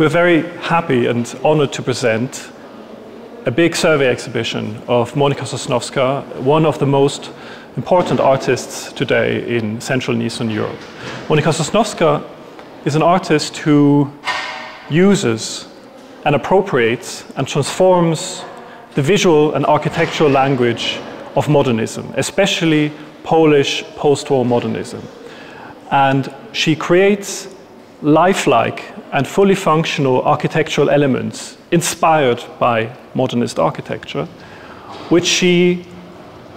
we're very happy and honored to present a big survey exhibition of Monika Sosnowska, one of the most important artists today in Central and Eastern Europe. Monika Sosnowska is an artist who uses and appropriates and transforms the visual and architectural language of modernism, especially Polish post-war modernism. And she creates lifelike and fully functional architectural elements inspired by modernist architecture, which she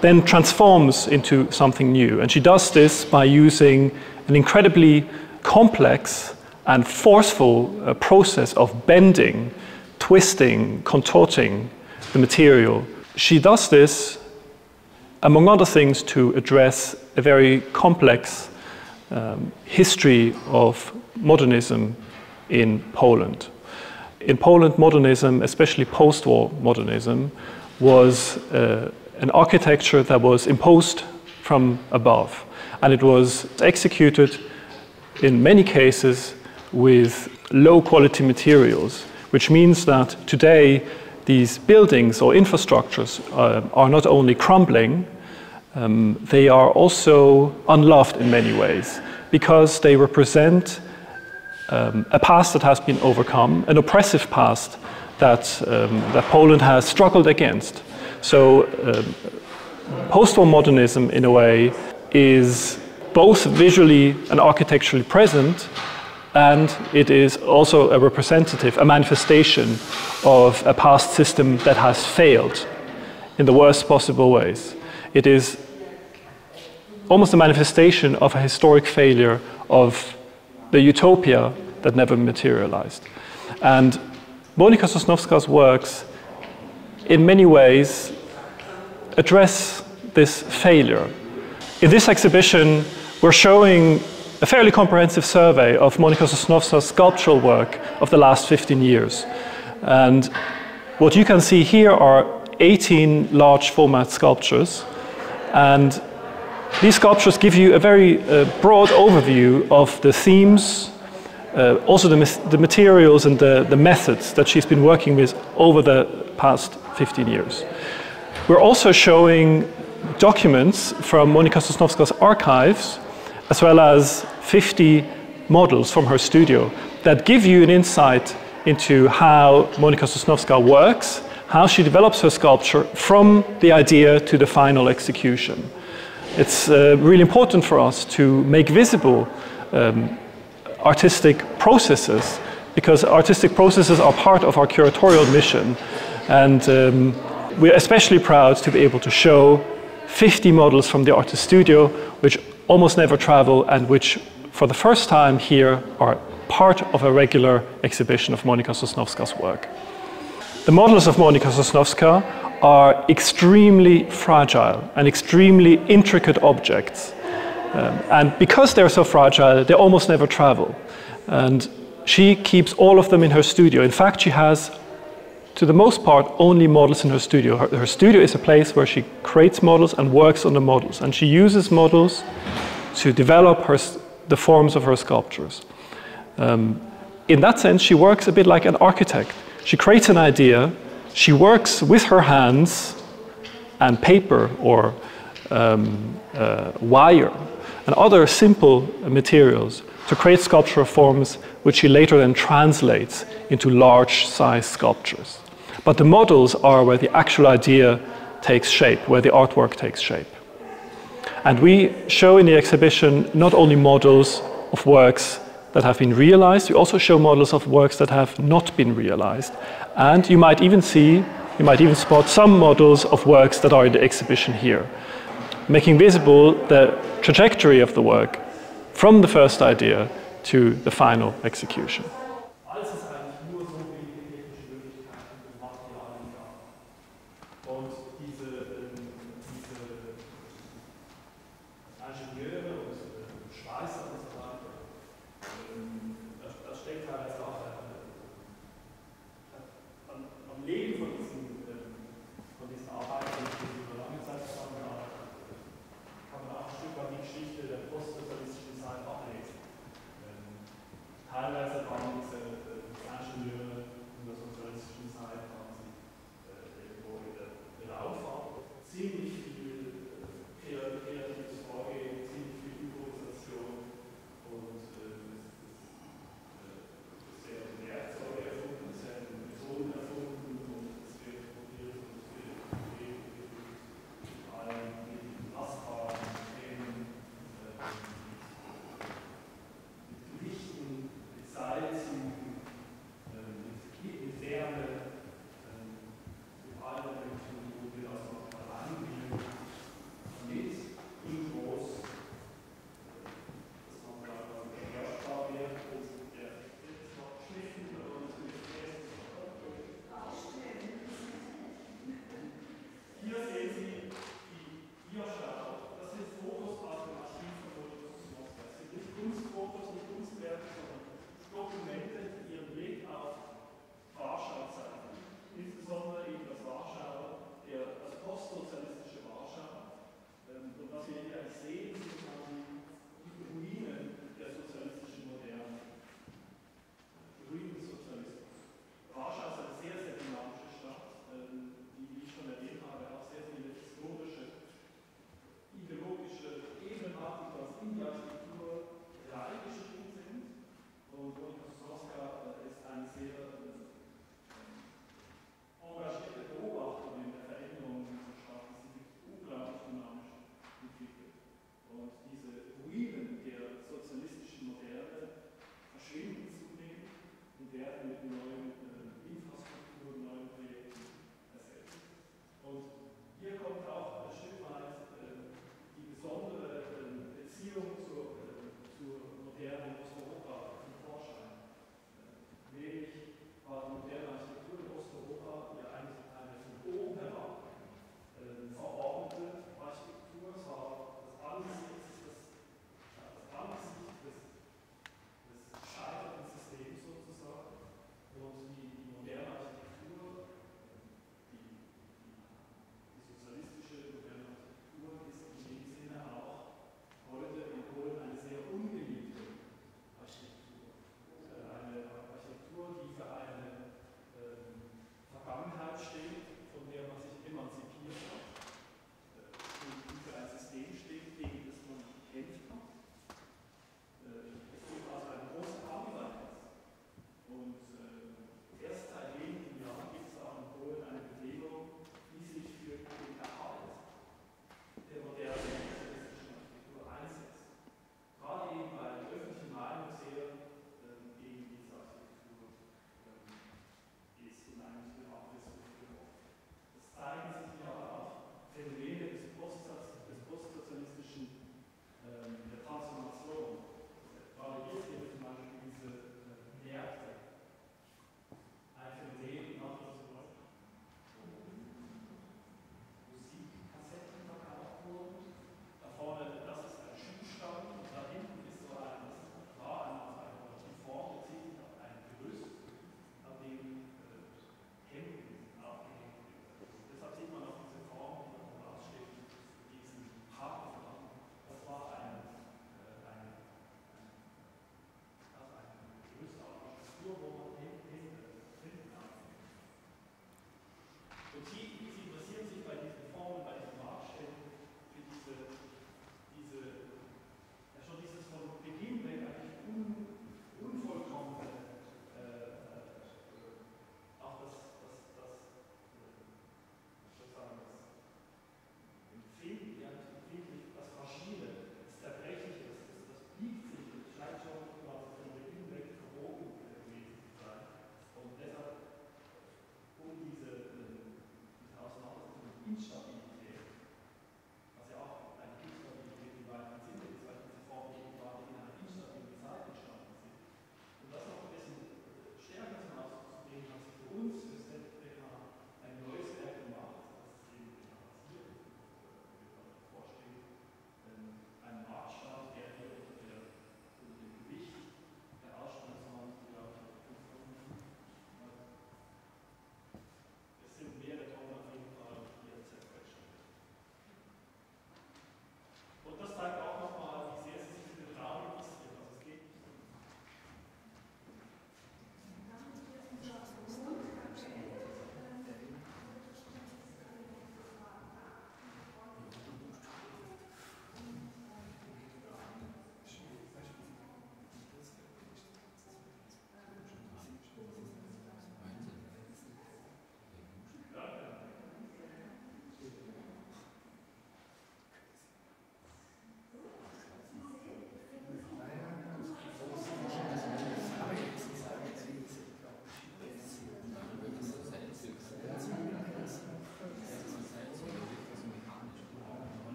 then transforms into something new. And she does this by using an incredibly complex and forceful uh, process of bending, twisting, contorting the material. She does this, among other things, to address a very complex um, history of modernism in Poland. In Poland, modernism, especially post war modernism, was uh, an architecture that was imposed from above. And it was executed in many cases with low quality materials, which means that today these buildings or infrastructures uh, are not only crumbling, um, they are also unloved in many ways because they represent um, a past that has been overcome, an oppressive past that, um, that Poland has struggled against. So, um, post war modernism, in a way, is both visually and architecturally present, and it is also a representative, a manifestation of a past system that has failed in the worst possible ways. It is almost a manifestation of a historic failure of the utopia that never materialized. And Monika Sosnowska's works, in many ways, address this failure. In this exhibition, we're showing a fairly comprehensive survey of Monika Sosnowska's sculptural work of the last 15 years. And what you can see here are 18 large format sculptures. And these sculptures give you a very uh, broad overview of the themes, uh, also the, the, materials and the, the methods that she's been working with over the past 15 years. We're also showing documents from Monika Sosnowska's archives, as well as 50 models from her studio that give you an insight into how Monika Sosnowska works, how she develops her sculpture from the idea to the final execution. It's uh, really important for us to make visible um, artistic processes because artistic processes are part of our curatorial mission. And um, we're especially proud to be able to show 50 models from the artist studio, which almost never travel and which, for the first time here, are part of a regular exhibition of Monika Sosnowska's work. The models of Monika Sosnowska are extremely fragile and extremely intricate objects. Um, and because they're so fragile, they almost never travel. And she keeps all of them in her studio. In fact, she has, to the most part, only models in her studio. Her, her studio is a place where she creates models and works on the models. And she uses models to develop her, the forms of her sculptures. Um, in that sense, she works a bit like an architect. She creates an idea, she works with her hands and paper or um, uh, wire and other simple materials to create sculptural forms which she later then translates into large size sculptures. But the models are where the actual idea takes shape, where the artwork takes shape. And we show in the exhibition not only models of works that have been realized. You also show models of works that have not been realized. And you might even see, you might even spot some models of works that are in the exhibition here, making visible the trajectory of the work from the first idea to the final execution.